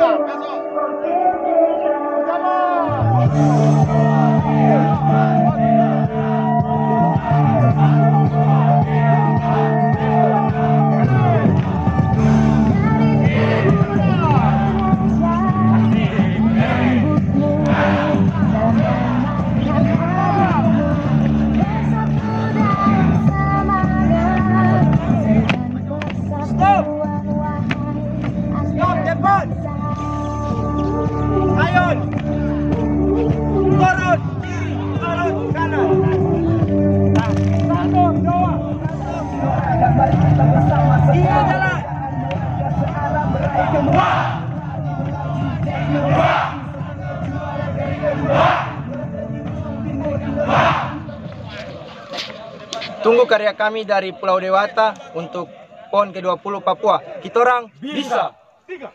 Stop! Stop! Turun! Kiri! Turun! Kanan! Satu, dua! Iya jalan! Tunggu karya kami dari Pulau Dewata untuk PON ke-20 Papua. Kita orang bisa. Tiga.